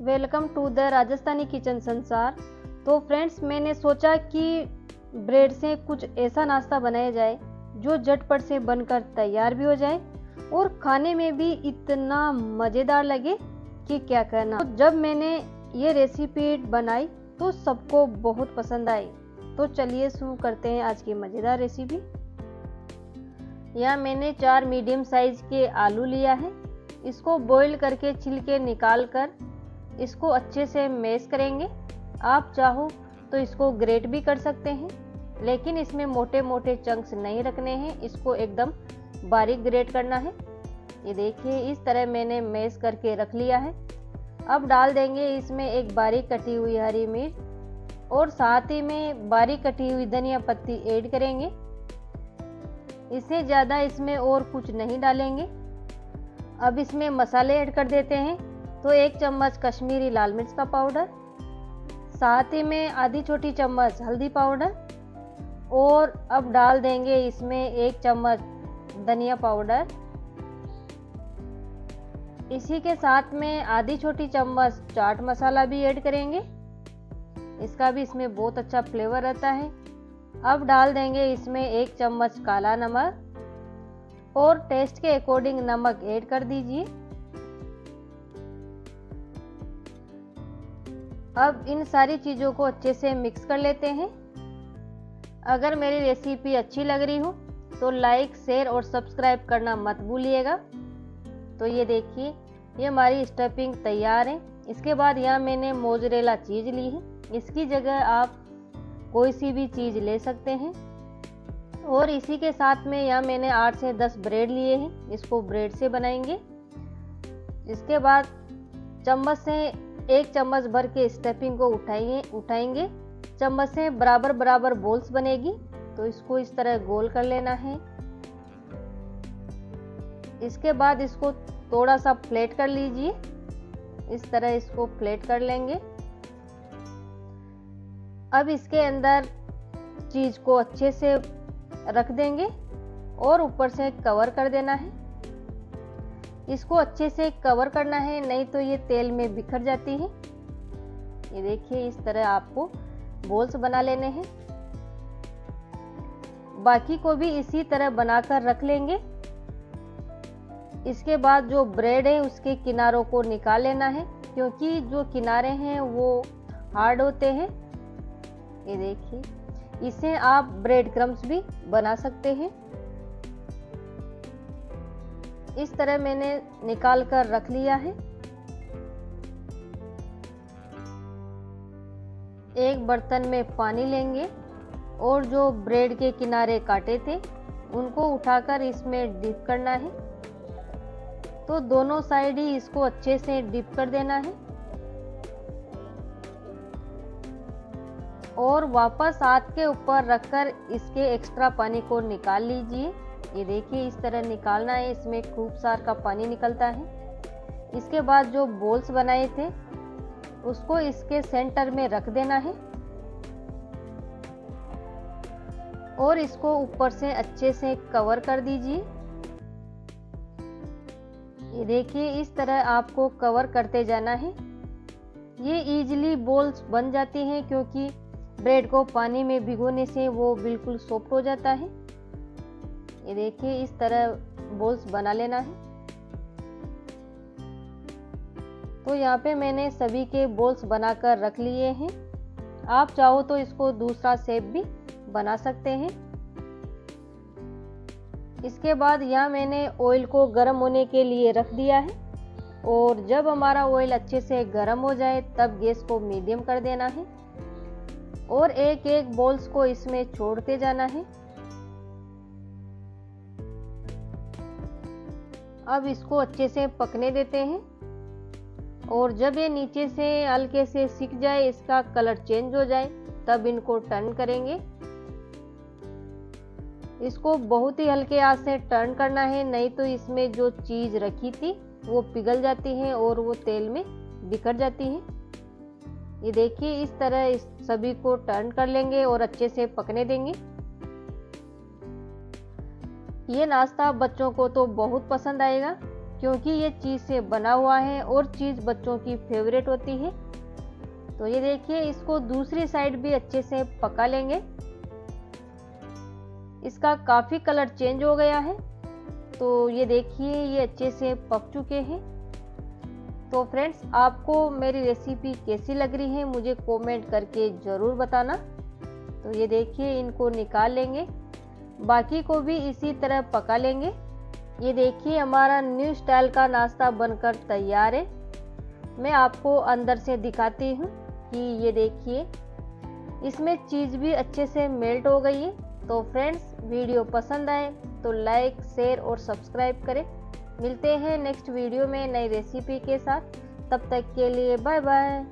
Welcome to the Rajasthani kitchen Sansar. तो friends, मैंने सोचा कि ब्रेड से कुछ ऐसा नाश्ता बनाया जाए, जो झटपट से बनकर तैयार भी हो जाए और खाने में भी इतना मज़ेदार लगे कि क्या कहना तो जब मैंने ये रेसिपी बनाई तो सबको बहुत पसंद आई। तो चलिए शुरू करते हैं आज की मज़ेदार रेसिपी यहाँ मैंने चार मीडियम साइज़ के आलू लिया है। इसको बॉईल करके छिलके निकाल कर इसको अच्छे से मैश करेंगे। आप चाहो तो इसको ग्रेट भी कर सकते हैं, लेकिन इसमें मोटे मोटे चंक्स नहीं रखने हैं। इसको एकदम बारीक ग्रेट करना है। ये देखिए, इस तरह मैंने मैश करके रख लिया है। अब डाल देंगे इसमें एक बारीक कटी हुई हरी मिर्च, और साथ ही में बारीक कटी हुई धनिया पत्ती ऐड करेंगे। इससे ज़्यादा इसमें और कुछ नहीं डालेंगे। अब इसमें मसाले ऐड कर देते हैं। तो एक चम्मच कश्मीरी लाल मिर्च का पाउडर, साथ ही में आधी छोटी चम्मच हल्दी पाउडर, और अब डाल देंगे इसमें एक चम्मच धनिया पाउडर। इसी के साथ में आधी छोटी चम्मच चाट मसाला भी ऐड करेंगे। इसका भी इसमें बहुत अच्छा फ्लेवर रहता है। अब डाल देंगे इसमें एक चम्मच काला नमक, और टेस्ट के अकॉर्डिंग नमक ऐड कर दीजिए। अब इन सारी चीज़ों को अच्छे से मिक्स कर लेते हैं। अगर मेरी रेसिपी अच्छी लग रही हो तो लाइक शेयर और सब्सक्राइब करना मत भूलिएगा। तो ये देखिए, ये हमारी स्टफिंग तैयार है। इसके बाद यहाँ मैंने मोजरेला चीज़ ली है। इसकी जगह आप कोई सी भी चीज़ ले सकते हैं। और इसी के साथ में यहाँ मैंने आठ से दस ब्रेड लिए हैं। इसको ब्रेड से बनाएँगे। इसके बाद चम्मच से एक चम्मच भर के स्टफिंग को उठाइए, उठाएँगे। चम्मच से बराबर बराबर बोल्स बनेगी तो इसको इस तरह गोल कर लेना है। इसके बाद इसको थोड़ा सा फ्लेट कर लीजिए। इस तरह इसको फ्लेट कर लेंगे। अब इसके अंदर चीज़ को अच्छे से रख देंगे और ऊपर से कवर कर देना है। इसको अच्छे से कवर करना है, नहीं तो ये तेल में बिखर जाती है। ये देखिए, इस तरह आपको बोल्स बना लेने हैं। बाकी को भी इसी तरह बनाकर रख लेंगे। इसके बाद जो ब्रेड है, उसके किनारों को निकाल लेना है, क्योंकि जो किनारे हैं, वो हार्ड होते हैं। ये देखिए, इसे आप ब्रेड क्रम्स भी बना सकते हैं। इस तरह मैंने निकाल कर रख लिया है। एक बर्तन में पानी लेंगे और जो ब्रेड के किनारे काटे थे, उनको उठाकर इसमें डिप करना है। तो दोनों साइड ही इसको अच्छे से डिप कर देना है। और वापस हाथ के ऊपर रखकर इसके एक्स्ट्रा पानी को निकाल लीजिए। ये देखिए, इस तरह निकालना है, इसमें खूब सार का पानी निकलता है। इसके बाद जो बोल्स बनाए थे, उसको इसके सेंटर में रख देना है। और इसको ऊपर से अच्छे से कवर कर दीजिए। ये देखिए, इस तरह आपको कवर करते जाना है। ये इजीली बोल्स बन जाती हैं, क्योंकि ब्रेड को पानी में भिगोने से वो बिल्कुल सॉफ्ट हो जाता है। ये देखिए, इस तरह बोल्स बना लेना है। तो यहाँ पे मैंने सभी के बोल्स बनाकर रख लिए हैं। आप चाहो तो इसको दूसरा सेप भी बना सकते हैं। इसके बाद यहाँ मैंने ऑयल को गर्म होने के लिए रख दिया है और जब हमारा ऑयल अच्छे से गर्म हो जाए, तब गैस को मीडियम कर देना है और एक एक बॉल्स को इसमें छोड़ते जाना है। अब इसको अच्छे से पकने देते हैं। और जब ये नीचे से हल्के से सीख जाए, इसका कलर चेंज हो जाए, तब इनको टर्न करेंगे। इसको बहुत ही हल्के हाथ से टर्न करना है, नहीं तो इसमें जो चीज़ रखी थी, वो पिघल जाती है और वो तेल में बिखर जाती है। ये देखिए, इस तरह इस सभी को टर्न कर लेंगे और अच्छे से पकने देंगे। ये नाश्ता बच्चों को तो बहुत पसंद आएगा, क्योंकि ये चीज़ से बना हुआ है और चीज़ बच्चों की फेवरेट होती है। तो ये देखिए, इसको दूसरी साइड भी अच्छे से पका लेंगे। इसका काफ़ी कलर चेंज हो गया है। तो ये देखिए, ये अच्छे से पक चुके हैं। तो फ्रेंड्स आपको मेरी रेसिपी कैसी लग रही है, मुझे कमेंट करके ज़रूर बताना। तो ये देखिए, इनको निकाल लेंगे। बाकी को भी इसी तरह पका लेंगे। ये देखिए, हमारा न्यू स्टाइल का नाश्ता बनकर तैयार है। मैं आपको अंदर से दिखाती हूँ कि ये देखिए, इसमें चीज़ भी अच्छे से मेल्ट हो गई है। तो फ्रेंड्स वीडियो पसंद आए तो लाइक शेयर और सब्सक्राइब करें। मिलते हैं नेक्स्ट वीडियो में नई रेसिपी के साथ। तब तक के लिए बाय बाय